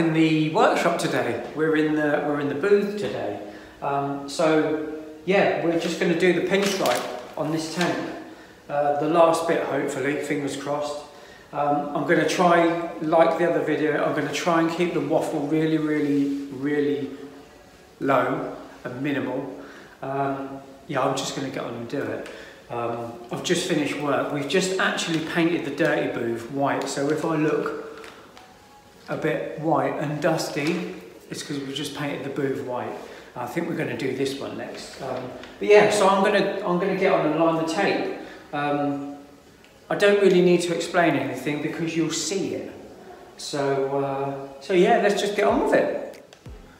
in the workshop today. We're in the we're in the booth today. Um, so yeah, we're just going to do the pinstripe on this tank. Uh, the last bit, hopefully, fingers crossed. Um, I'm going to try, like the other video, I'm going to try and keep the waffle really, really, really low and minimal. Um, yeah, I'm just going to get on and do it. Um, I've just finished work. We've just actually painted the dirty booth white, so if I look a bit white and dusty, it's because we've just painted the booth white. I think we're going to do this one next. Um, but yeah, so I'm going to I'm going to get on and line the tape. Um, I don't really need to explain anything because you'll see it. So uh, so yeah, let's just get on with it.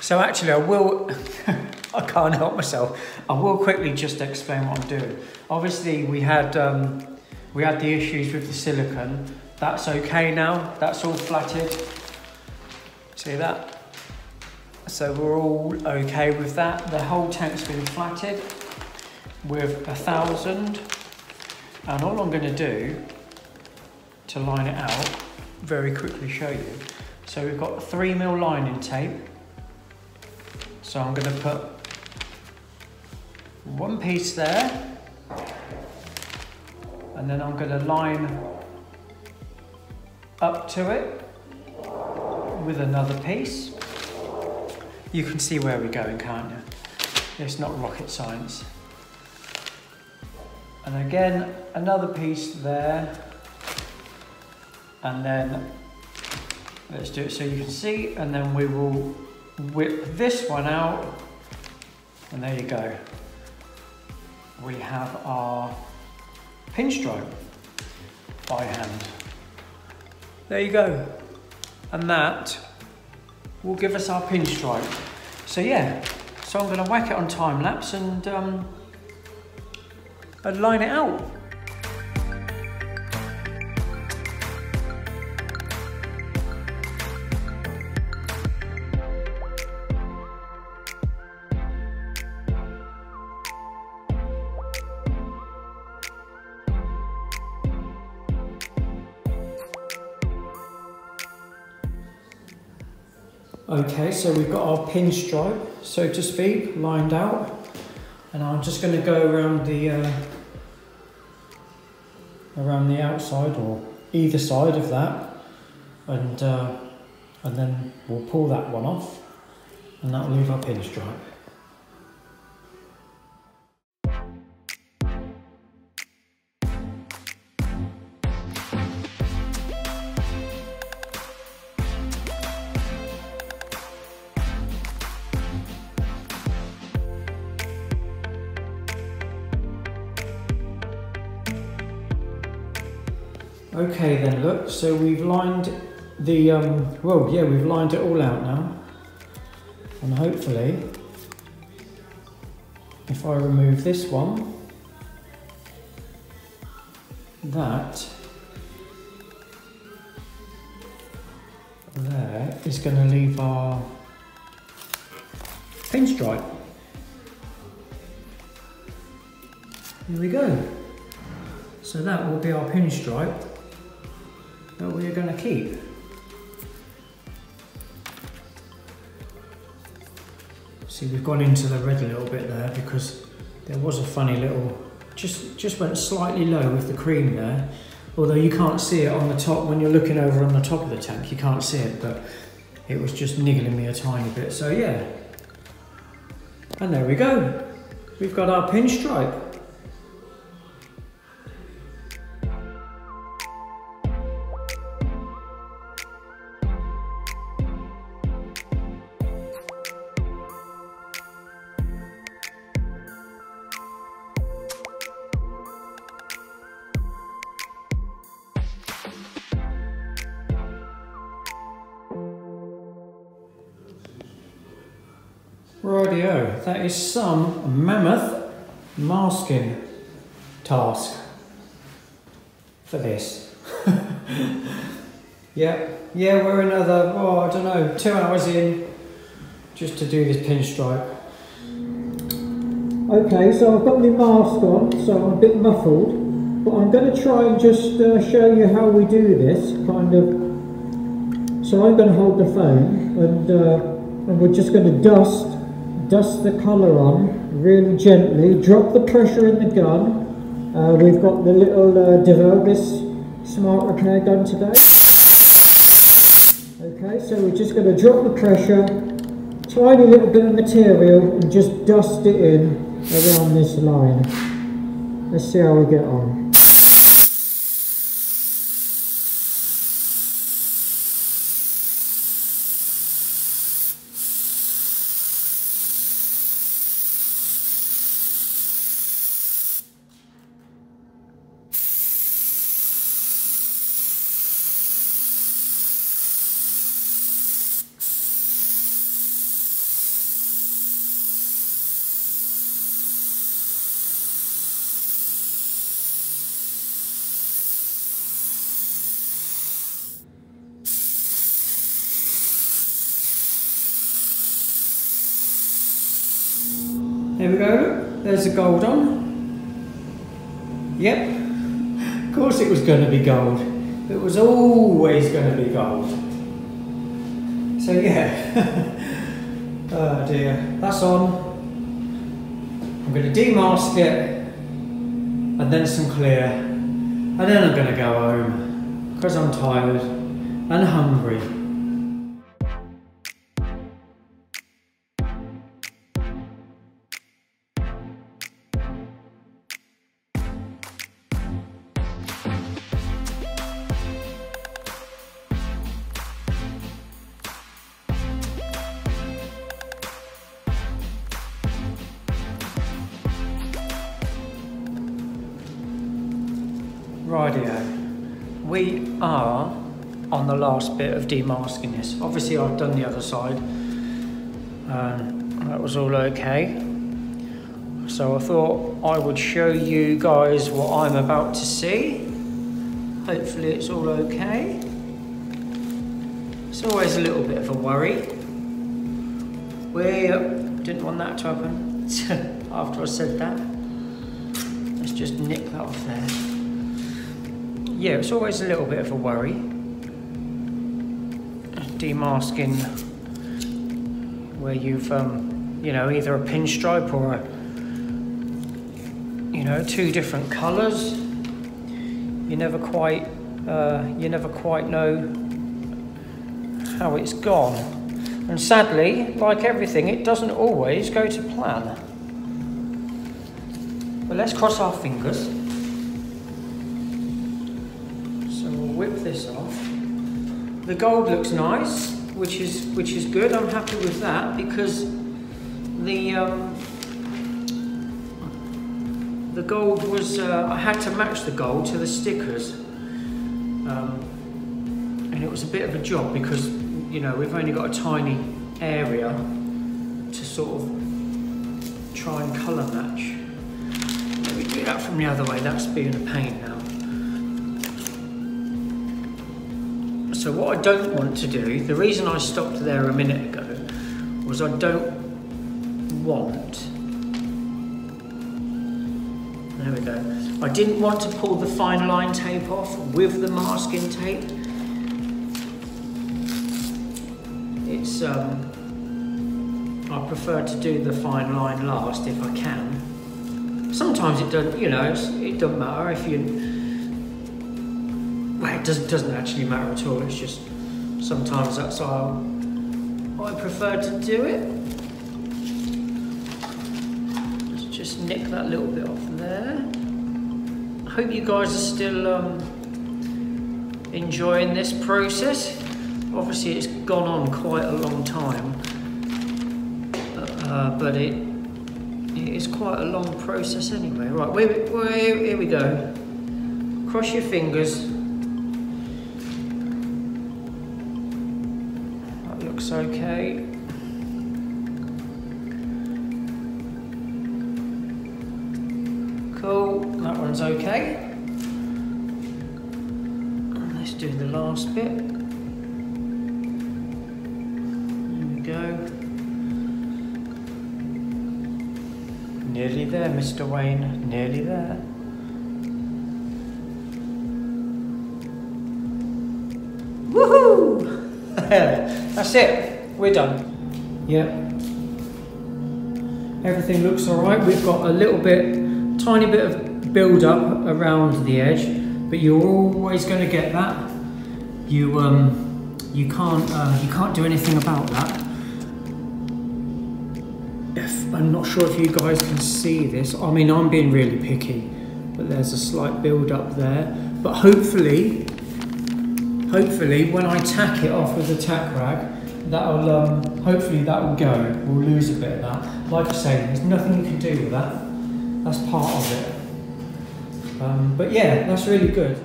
So actually, I will. I can't help myself. I will quickly just explain what I'm doing. Obviously, we had um, we had the issues with the silicon. That's okay now. That's all flatted. See that? So we're all okay with that. The whole tank's been flatted with a thousand. And all I'm going to do to line it out, very quickly show you. So we've got three mil lining tape. So I'm going to put one piece there and then I'm going to line up to it with another piece. You can see where we're going, can't you? It's not rocket science. And again, another piece there. And then, let's do it so you can see, and then we will whip this one out. And there you go we have our pinstripe by hand. There you go. And that will give us our pinstripe. So yeah, so I'm gonna whack it on time lapse and, um, and line it out. Okay, so we've got our pinstripe, so to speak, lined out. And I'm just going to go around the uh, around the outside or either side of that, and uh, and then we'll pull that one off, and that will leave our pinstripe. Look, so we've lined the, um, well, yeah, we've lined it all out now. And hopefully, if I remove this one, that there is going to leave our pinstripe. Here we go. So that will be our pinstripe that we're going to keep. See, we've gone into the red a little bit there because there was a funny little, just, just went slightly low with the cream there. Although you can't see it on the top, when you're looking over on the top of the tank, you can't see it, but it was just niggling me a tiny bit. So yeah, and there we go. We've got our pinstripe. Radio, that is some mammoth masking task for this. yeah, yeah, we're another, oh, I don't know, two hours in just to do this pinstripe. Okay, so I've got my mask on, so I'm a bit muffled, but I'm going to try and just uh, show you how we do this, kind of So I'm going to hold the phone and, uh, and we're just going to dust, dust the colour on really gently, drop the pressure in the gun. Uh, we've got the little uh, smart repair gun today. Okay, so we're just going to drop the pressure, tiny little bit of material and just dust it in around this line. Let's see how we get on. There we go, there's the gold on. Yep, of course it was going to be gold. It was always going to be gold. So yeah, oh dear, that's on. I'm going to demask it and then some clear and then I'm going to go home because I'm tired and hungry. On the last bit of demasking this. Obviously I've done the other side. and that was all okay. So I thought I would show you guys what I'm about to see. Hopefully it's all okay. It's always a little bit of a worry. We didn't want that to happen after I said that. Let's just nick that off there yeah, it's always a little bit of a worry. Demasking where you've, um, you know, either a pinstripe or a, you know, two different colours. You never quite, uh, you never quite know how it's gone. And sadly, like everything, it doesn't always go to plan. But let's cross our fingers. whip this off. The gold looks nice, which is which is good. I'm happy with that because the um, the gold was uh, I had to match the gold to the stickers, um, and it was a bit of a job because you know we've only got a tiny area to sort of try and colour match. Let me do that from the other way. That's being a pain now. So what I don't want to do, the reason I stopped there a minute ago, was I don't want, there we go, I didn't want to pull the fine line tape off with the masking tape. It's, um, I prefer to do the fine line last if I can. Sometimes it doesn't, you know, it doesn't matter if you well, it doesn't, doesn't actually matter at all. It's just sometimes that's how I prefer to do it. Let's just nick that little bit off there. I hope you guys are still um, enjoying this process. Obviously, it's gone on quite a long time, uh, but it, it is quite a long process anyway. Right, wait, wait, here we go. Cross your fingers. Okay. Cool, that one's okay. Let's do the last bit. There we go. Nearly there, Mr. Wayne, nearly there. That's it. We're done. Yep. Everything looks all right. We've got a little bit, tiny bit of build up around the edge, but you're always going to get that. You um, you can't uh, you can't do anything about that. If, I'm not sure if you guys can see this. I mean, I'm being really picky, but there's a slight build up there. But hopefully, hopefully when I tack it off with the tack rag, that'll um, hopefully that will go. We'll lose a bit of that. Like I say, there's nothing you can do with that. That's part of it. Um, but yeah, that's really good.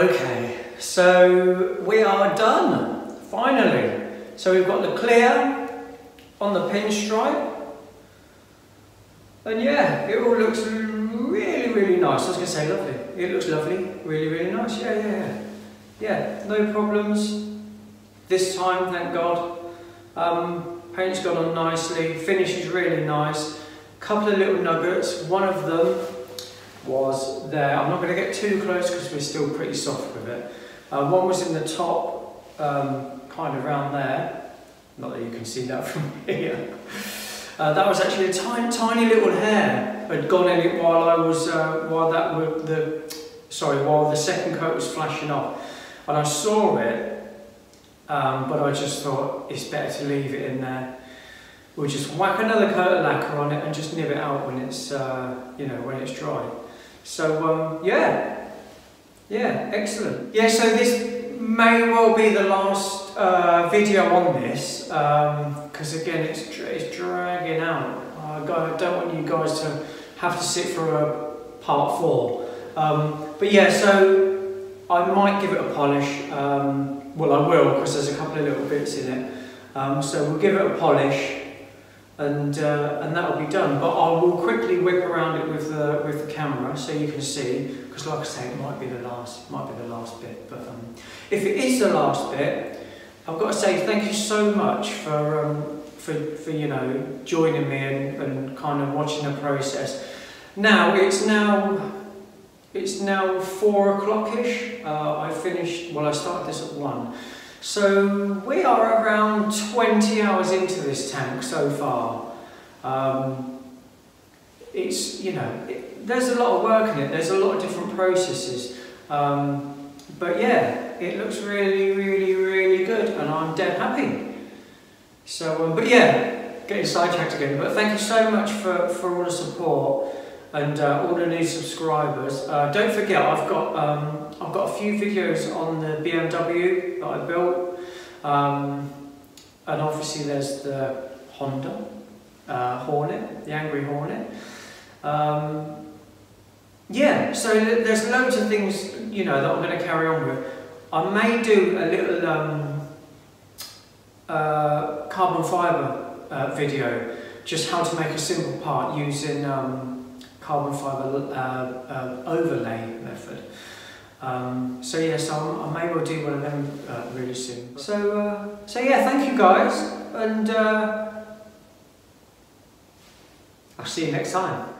Okay, so we are done, finally. So we've got the clear on the pinstripe. And yeah, it all looks really, really nice. I was to say lovely. It looks lovely, really, really nice. Yeah, yeah, yeah. Yeah, no problems this time, thank God. Um, paint's gone on nicely, finish is really nice. Couple of little nuggets, one of them was there. I'm not going to get too close because we're still pretty soft with it. Uh, one was in the top, um, kind of around there. Not that you can see that from here. Uh, that was actually a tiny, tiny little hair had gone in it while I was, uh, while that were the, sorry, while the second coat was flashing off. And I saw it, um, but I just thought it's better to leave it in there. We'll just whack another coat of lacquer on it and just nib it out when it's, uh, you know, when it's dry. So um, yeah, yeah, excellent. Yeah, so this may well be the last uh, video on this because um, again, it's it's dragging out. I don't want you guys to have to sit for a part four. Um, but yeah, so I might give it a polish. Um, well, I will because there's a couple of little bits in it. Um, so we'll give it a polish and uh, and that will be done. But I will quickly whip around it with the with the camera so you can see. Because like I say, it might be the last might be the last bit. But um, if it is the last bit, I've got to say thank you so much for um, for for you know joining me and, and kind of watching the process. Now it's now. It's now four o'clock-ish. Uh, I finished, well I started this at one. So we are around 20 hours into this tank so far. Um, it's, you know, it, there's a lot of work in it, there's a lot of different processes. Um, but yeah, it looks really, really, really good and I'm dead happy. So, um, but yeah, getting sidetracked again. But thank you so much for, for all the support and uh, all the new subscribers. Uh, don't forget, I've got um, I've got a few videos on the BMW that I built, um, and obviously there's the Honda uh, Hornet, the Angry Hornet. Um, yeah, so th- there's loads of things you know that I'm going to carry on with. I may do a little um, uh, carbon fibre uh, video, just how to make a simple part using um, carbon fibre uh, uh, overlay method. Um, so yeah, so I may well do one of them uh, really soon. So uh, so yeah, thank you guys, and uh, I'll see you next time.